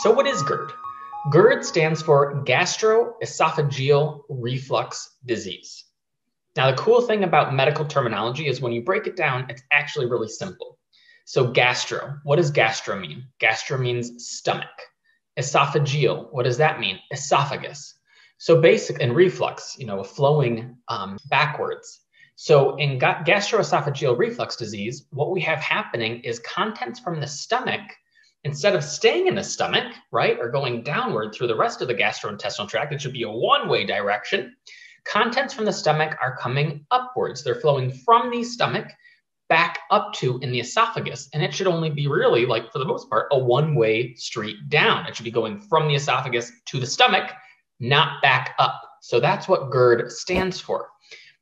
So, what is GERD? GERD stands for gastroesophageal reflux disease. Now, the cool thing about medical terminology is when you break it down, it's actually really simple. So, gastro, what does gastro mean? Gastro means stomach. Esophageal, what does that mean? Esophagus. So, basic and reflux, you know, flowing um, backwards. So, in ga- gastroesophageal reflux disease, what we have happening is contents from the stomach instead of staying in the stomach, right, or going downward through the rest of the gastrointestinal tract, it should be a one way direction. Contents from the stomach are coming upwards. They're flowing from the stomach back up to in the esophagus. And it should only be really, like for the most part, a one way street down. It should be going from the esophagus to the stomach, not back up. So that's what GERD stands for.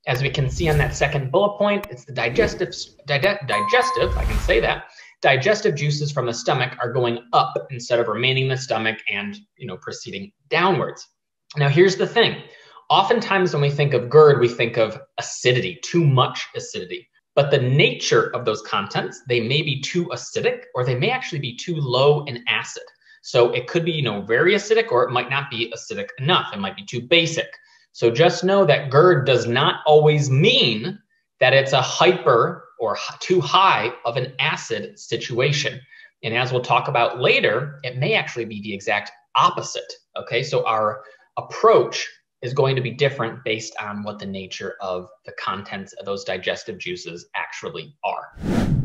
As we can see on that second bullet point, it's the digestive, digestive, I can say that, digestive juices from the stomach are going up instead of remaining in the stomach and you know proceeding downwards. Now here's the thing. Oftentimes when we think of GERD, we think of acidity, too much acidity. But the nature of those contents, they may be too acidic or they may actually be too low in acid. So it could be, you know, very acidic or it might not be acidic enough. It might be too basic. So just know that GERD does not always mean that it's a hyper or too high of an acid situation. And as we'll talk about later, it may actually be the exact opposite. Okay, so our approach is going to be different based on what the nature of the contents of those digestive juices actually are.